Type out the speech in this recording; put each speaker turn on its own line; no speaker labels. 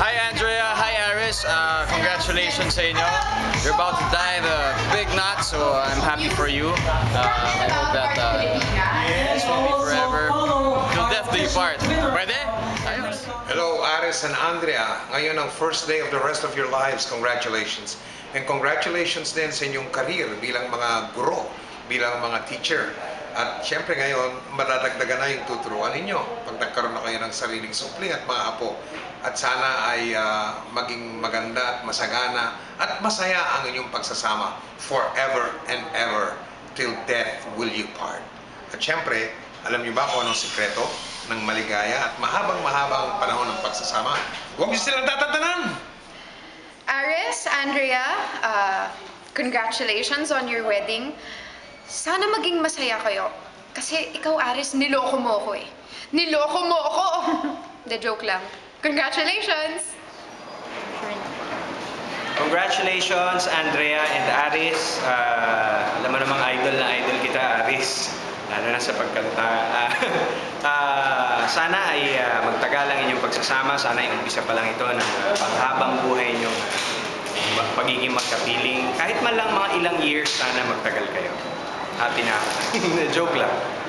Hi Andrea, hi Iris. Uh, congratulations sa inyo. You're about to dive a big knot, so I'm happy for you. Uh, I hope that uh, this will be forever. You'll definitely part. Pwede? Ayos.
Hello Iris and Andrea. Ngayon ang first day of the rest of your lives. Congratulations. And congratulations din sa inyong career bilang mga guro, bilang mga teacher. At syempre ngayon, madadagdagan na yung tuturuan ninyo pag nagkaroon na kayo ng sariling supling at mga apo. At sana ay ah, maging maganda at masagana at masaya ang inyong pagsasama forever and ever till death will you part. At syempre, alam niyo ba kung anong sikreto ng maligaya at mahabang-mahabang panahon ng pagsasama? Huwag niyo silang tatatanan!
Aris, Andrea, uh, congratulations on your wedding. Sana maging masaya kayo. Kasi ikaw, Aris, niloko mo ako eh. Niloko mo ako! The joke lang. Congratulations!
Congratulations, Andrea and Aris. Ah, alam mo namang idol na idol kita, Aris. Lalo na sa pagkanta. Ah, ah, sana ay ah, magtagal ang inyong pagsasama. Sana ay umpisa pa lang ito ng ah, panghabang buhay niyo. Pagiging magkapiling. Kahit man lang mga ilang years, sana magtagal kayo. Happy na ako. Joke lang.